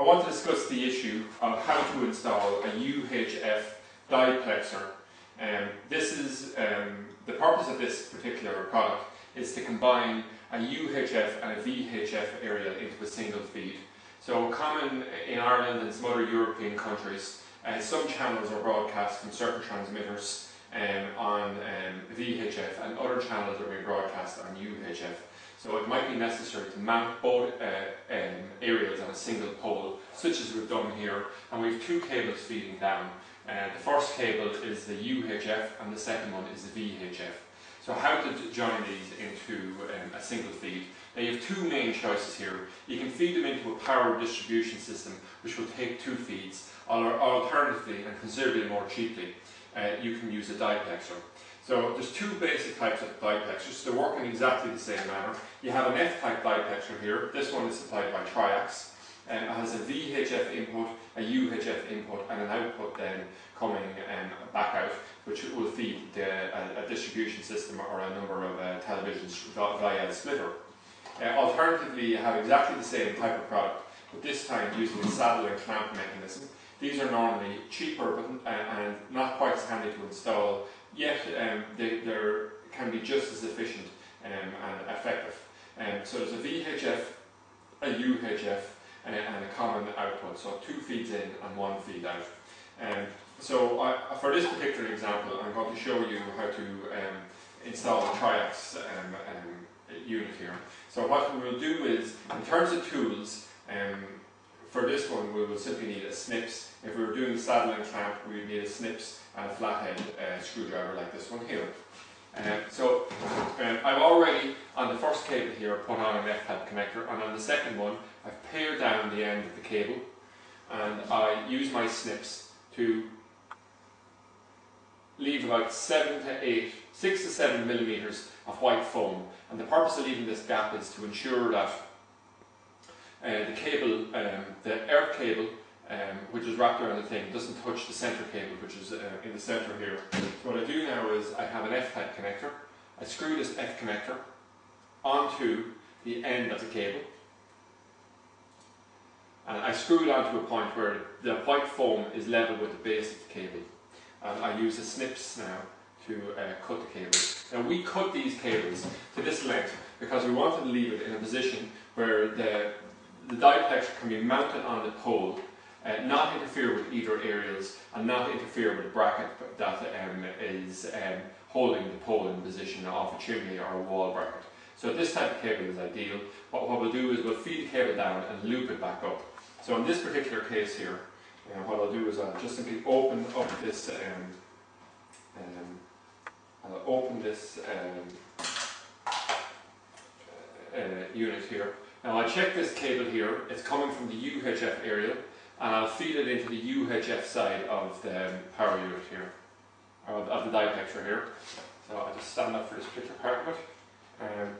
I want to discuss the issue of how to install a UHF diplexer. Um, this is um, the purpose of this particular product is to combine a UHF and a VHF aerial into a single feed. So common in Ireland and some other European countries, uh, some channels are broadcast from certain transmitters um, on um, VHF and other channels are being broadcast on UHF. So it might be necessary to mount both uh, um, aerials on a single pole, such as we've done here, and we have two cables feeding down. Uh, the first cable is the UHF and the second one is the VHF. So how to join these into um, a single feed? Now you have two main choices here. You can feed them into a power distribution system which will take two feeds, or alternatively and considerably more cheaply, uh, you can use a diplexer. So there's two basic types of diplexers. They work in exactly the same manner. You have an F-type diplexer here. This one is supplied by Triax. and it has a VHF input, a UHF input, and an output then coming um, back out, which will feed the, a, a, distribution system or a number of uh, televisions via a splitter. Uh, alternatively, you have exactly the same type of product, but this time using a saddle and clamp mechanism. These are normally cheaper but, uh, and not quite as handy to install yet um, they can be just as efficient um, and effective. Um, so there's a VHF, a UHF, and, and, a common output. So two feeds in and one feed out. Um, so I, for this particular example, I'm going to show you how to um, install a Triax um, unit here. So what we will do is, in terms of tools, for this one we will simply need a snips. If we were doing the saddling clamp, we would need a snips and a flathead uh, screwdriver like this one here. Um, so um, I've already, on the first cable here, put on an F-type connector, and on the second one, I've pared down the end of the cable, and I use my snips to leave about 7 to 8, 6 to 7 millimeters of white foam. And the purpose of leaving this gap is to ensure that the cable, um, the earth cable um, which is wrapped around the thing, doesn't touch the center cable, which is uh, in the center here. So what I do now is I have an F-type connector. I screw this F connector onto the end of the cable. And I screw it onto a point where the white foam is level with the base of the cable. And I use a snips now to uh, cut the cable. Now we cut these cables to this length because we wanted to leave it in a position where the, the diplexer can be mounted on the pole uh, not interfere with either aerials and not interfere with the bracket that um, is um, holding the pole in position off a chimney or a wall bracket. So this type of cable is ideal. What, what we'll do is we'll feed the cable down and loop it back up. So in this particular case here, uh, what I'll do is I'll just simply open up this um, um I'll open this um, uh, unit here. Now I check this cable here, it's coming from the UHF aerial and I'll feed it into the UHF side of the power unit here, or of the diplexer here. So I just stand up for this particular part of it. Um,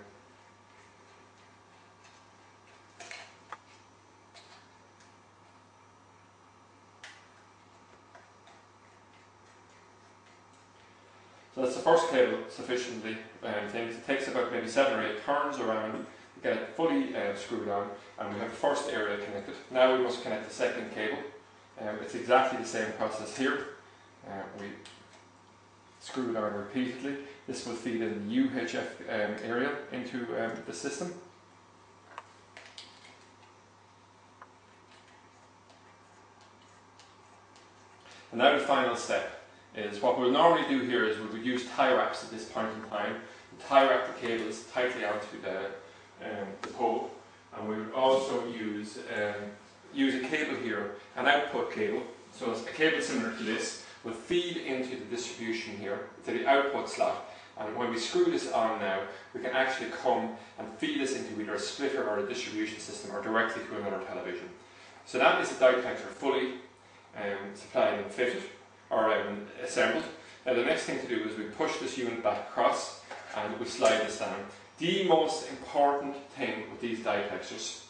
So that's the first cable sufficiently um, things. It takes about maybe seven or eight turns around get it fully uh, screwed on and we have the first area connected. Now we must connect the second cable. Um, it's exactly the same process here. Uh, we screw it on repeatedly. This will feed in the UHF um, area into um, the system. And now the final step is what we'll normally do here is we would use tie wraps at this point in time. And tie wrap the cables tightly onto the um, the pole and we would also use um, use a cable here, an output cable. So a cable similar to this will feed into the distribution here, to the output slot. And when we screw this on now, we can actually come and feed this into either a splitter or a distribution system or directly to another television. So that is the diplexer fully um, supplied and fitted or um, assembled. Now the next thing to do is we push this unit back across and we slide this down. The most important thing with these diplexers,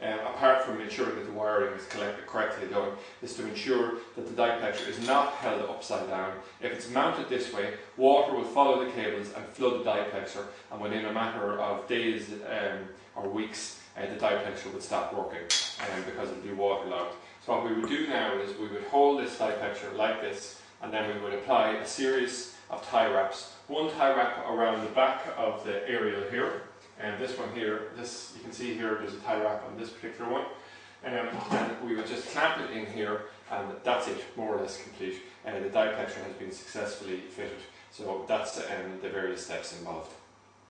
um, apart from ensuring that the wiring is correctly done, is to ensure that the diplexer is not held upside down. If it's mounted this way, water will follow the cables and flood the diplexer, and within a matter of days um, or weeks, uh, the diplexer would stop working um, because it will be waterlogged. So what we would do now is we would hold this diplexer like this, and then we would apply a series of tie wraps. One tie wrap around the back of the aerial here, and this one here, this you can see here, there's a tie wrap on this particular one. Um, and we would just clamp it in here, and that's it, more or less complete. And uh, the diplexer has been successfully fitted. So that's um, the various steps involved.